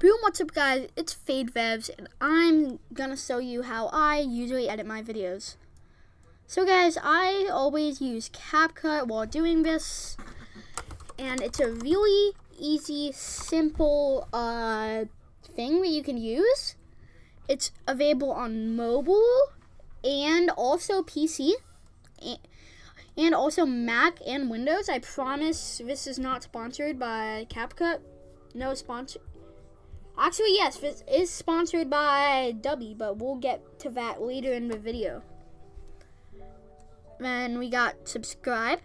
Boom, what's up guys? It's Fade and I'm gonna show you how I usually edit my videos. So guys, I always use CapCut while doing this and it's a really easy, simple uh, thing that you can use. It's available on mobile and also PC and also Mac and Windows. I promise this is not sponsored by CapCut. No sponsor. Actually, yes, this is sponsored by Dubby, but we'll get to that later in the video. Then we got subscribe.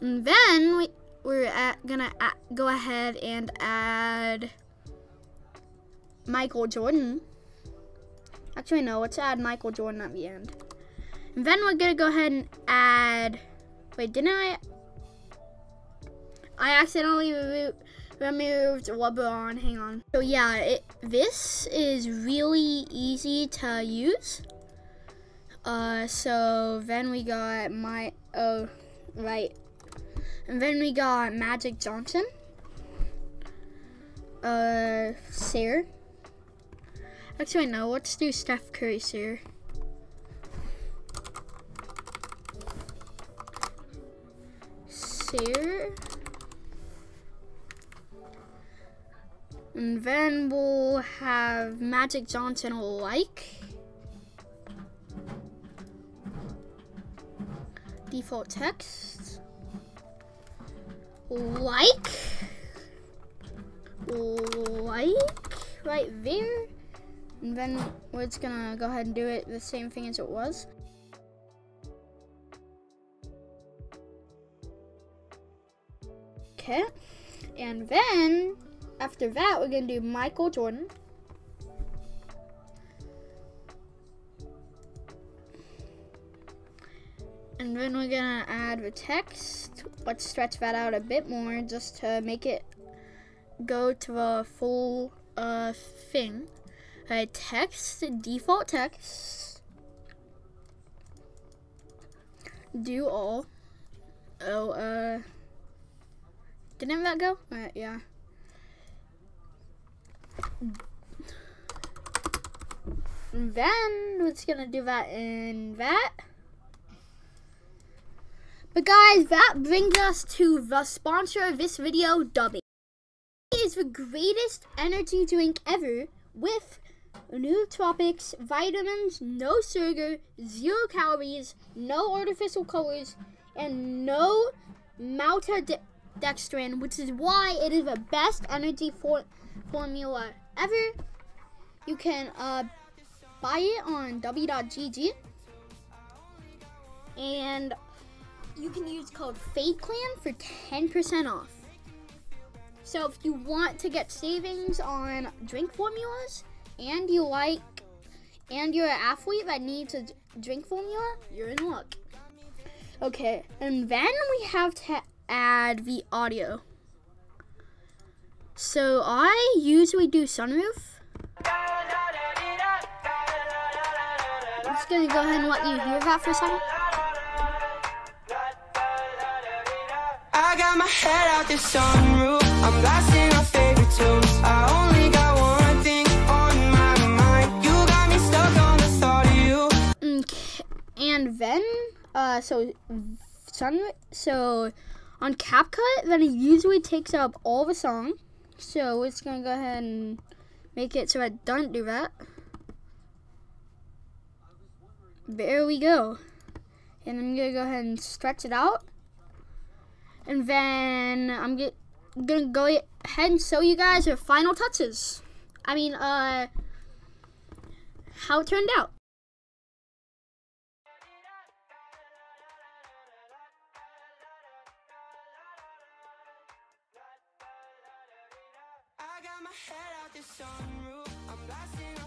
And then we, we're at, gonna at, go ahead and add Michael Jordan. Actually, no, let's add Michael Jordan at the end. And then we're gonna go ahead and add, wait, didn't I? I accidentally removed LeBron, hang on. So yeah, it, this is really easy to use. Uh, so then we got my, oh, right. And then we got Magic Johnson. Uh, Sarah. Actually, no. Let's do Steph Curry here. Here. And then we'll have Magic Johnson like. Default text. Like. Like. Right there. And then we're just gonna go ahead and do it the same thing as it was. Okay, and then after that, we're gonna do Michael Jordan. And then we're gonna add the text. Let's stretch that out a bit more just to make it go to the full uh, thing uh, text, default text, do all. Oh, uh, didn't that go? Uh, yeah. Then we're just gonna do that in that. But guys, that brings us to the sponsor of this video, Dubby. It is the greatest energy drink ever with nootropics, vitamins, no sugar, zero calories, no artificial colors, and no maltodextrin, which is why it is the best energy for formula ever. You can uh, buy it on dubby.gg, and you can use code FADECLAN for 10% off. So if you want to get savings on drink formulas, and you like and you're an athlete that needs a drink formula, you're in luck. Okay, and then we have to add the audio. So I usually do sunroof. I'm just gonna go ahead and let you hear that for a second. I got my head out the sunroof. I'm blasting our favorite tunes. I only got one thing on my mind. You got me stuck on the thought of you. Okay. And then, uh, so sunroof. so on CapCut, then it usually takes up all the song. So it's gonna go ahead and make it so I don't do that. There we go. And I'm gonna go ahead and stretch it out. And then I'm get, gonna go ahead and show you guys the final touches. I mean, uh, how it turned out. My head out the sunroof. I'm blasting.